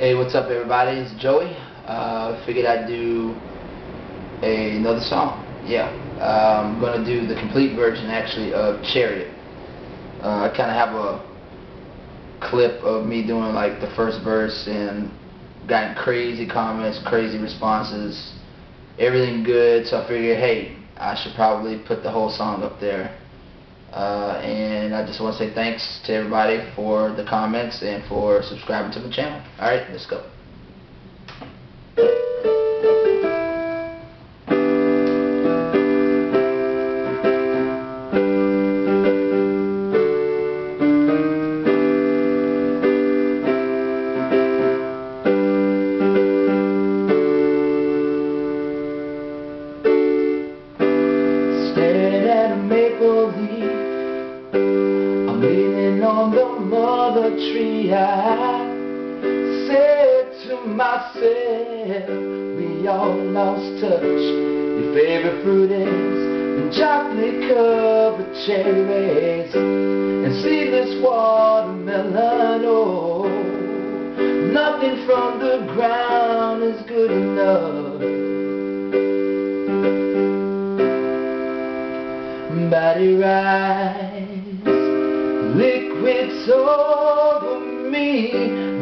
Hey, what's up everybody? It's Joey. Uh, figured I'd do a, another song. Yeah. Uh, I'm going to do the complete version actually of Chariot. Uh, I kind of have a clip of me doing like the first verse and gotten crazy comments, crazy responses, everything good. So I figured, hey, I should probably put the whole song up there. Uh, and I just want to say thanks to everybody for the comments and for subscribing to my channel. Alright, let's go. I said to myself We all lost touch Your favorite fruit is chocolate covered cherries And seedless watermelon. Oh, nothing from the ground is good enough. Body rise liquid over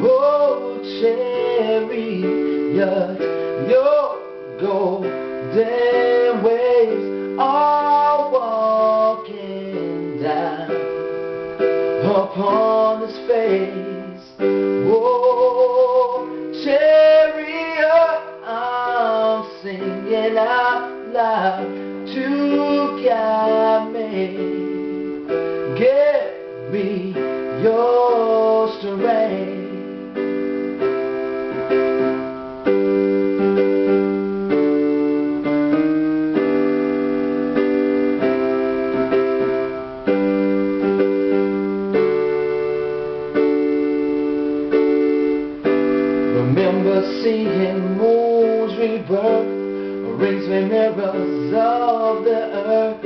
oh chariot your golden waves are walking down upon his face oh chariot I'm singing out loud to guide me. Give me your strength. Remember seeing moons rebirth rings me mirrors of the earth.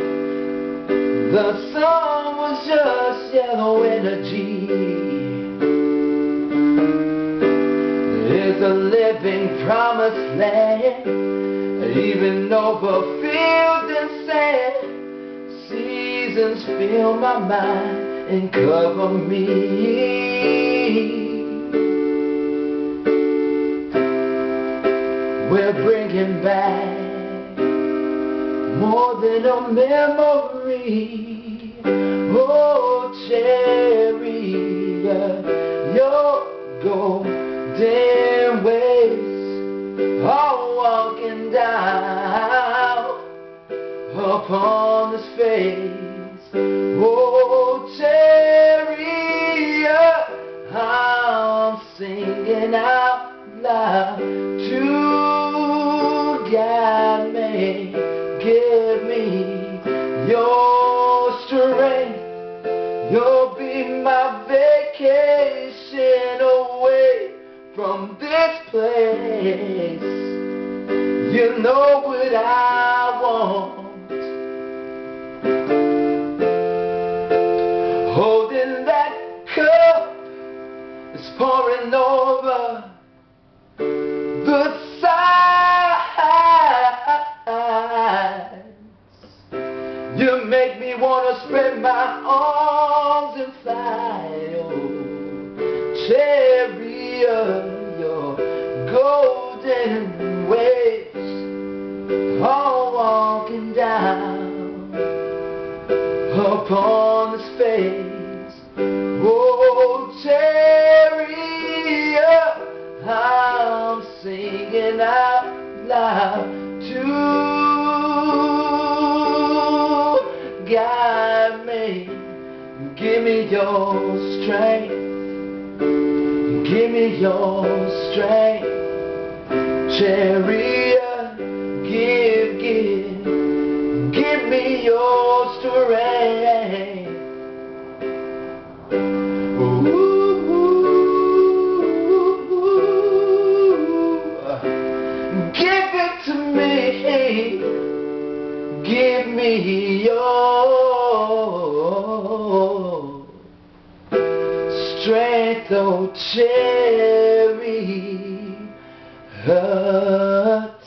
The sun was just yellow energy. A living promised land, even over and sand. Seasons fill my mind and cover me. We're bringing back more than a memory. Oh, chariot, your golden waves are walking down upon this face. Oh, chariot, I'm singing out loud to guide me, give me your strength. You'll be my vacation from this place. You know what I want. Holding that cup is pouring over the sides. You make me wanna spread my arms and fly, oh, chariot, your golden waves, all walking down upon the space, oh, chariot, I'm singing out loud to guide me. Give me your strength. Give me your strength. Chariot, give, give. Give me your strength. Ooh, give it to me. Give me your strength old cherry hut.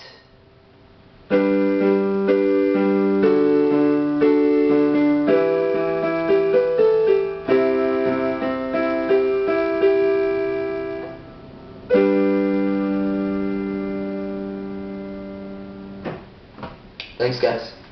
Thanks, guys.